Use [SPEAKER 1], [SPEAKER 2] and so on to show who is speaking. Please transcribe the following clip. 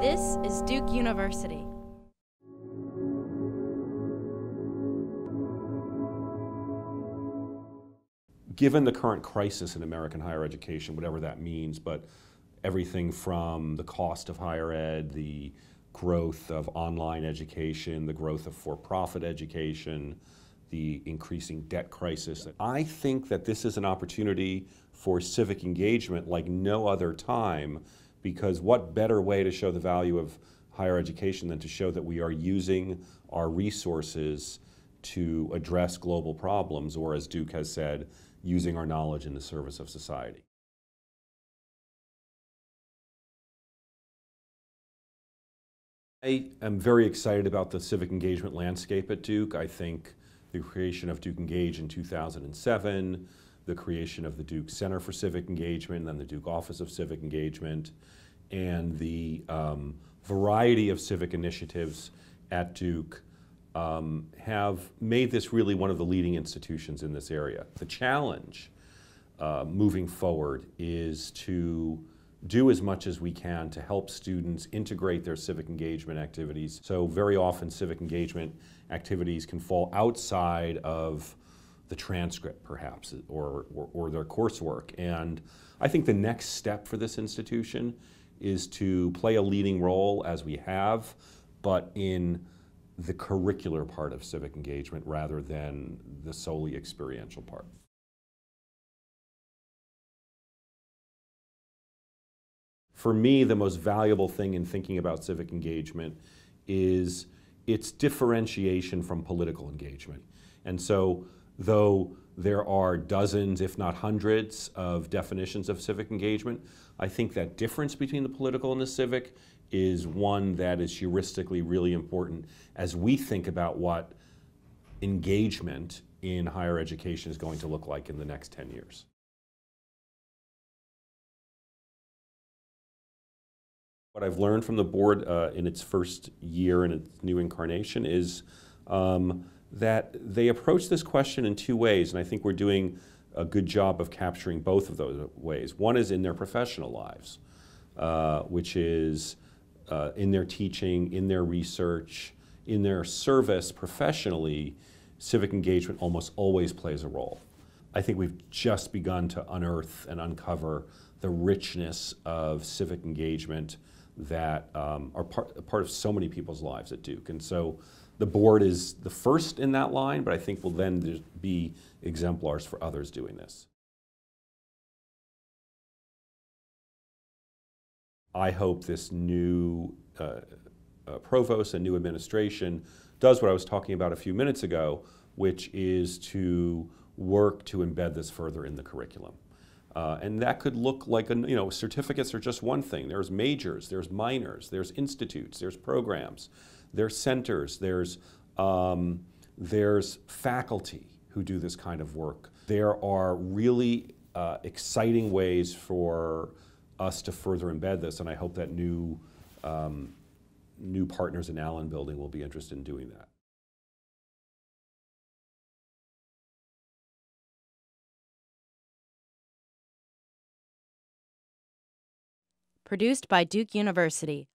[SPEAKER 1] This is Duke University.
[SPEAKER 2] Given the current crisis in American higher education, whatever that means, but everything from the cost of higher ed, the growth of online education, the growth of for-profit education, the increasing debt crisis. I think that this is an opportunity for civic engagement like no other time because what better way to show the value of higher education than to show that we are using our resources to address global problems or as Duke has said, using our knowledge in the service of society. I am very excited about the civic engagement landscape at Duke. I think the creation of Duke Engage in 2007, the creation of the Duke Center for Civic Engagement, and then the Duke Office of Civic Engagement, and the um, variety of civic initiatives at Duke um, have made this really one of the leading institutions in this area. The challenge uh, moving forward is to do as much as we can to help students integrate their civic engagement activities. So very often civic engagement activities can fall outside of the transcript perhaps or, or, or, their coursework. And I think the next step for this institution is to play a leading role as we have, but in the curricular part of civic engagement rather than the solely experiential part. For me, the most valuable thing in thinking about civic engagement is its differentiation from political engagement. And so, though there are dozens, if not hundreds, of definitions of civic engagement, I think that difference between the political and the civic is one that is heuristically really important as we think about what engagement in higher education is going to look like in the next 10 years. What I've learned from the board uh, in its first year in its new incarnation is um, that they approach this question in two ways, and I think we're doing a good job of capturing both of those ways. One is in their professional lives, uh, which is uh, in their teaching, in their research, in their service professionally, civic engagement almost always plays a role. I think we've just begun to unearth and uncover the richness of civic engagement that um, are part, part of so many people's lives at Duke. And so the board is the first in that line, but I think will then be exemplars for others doing this. I hope this new uh, uh, provost and new administration does what I was talking about a few minutes ago, which is to work to embed this further in the curriculum. Uh, and that could look like, a, you know, certificates are just one thing. There's majors, there's minors, there's institutes, there's programs, there's centers, there's, um, there's faculty who do this kind of work. There are really uh, exciting ways for us to further embed this, and I hope that new, um, new partners in Allen Building will be interested in doing that.
[SPEAKER 1] Produced by Duke University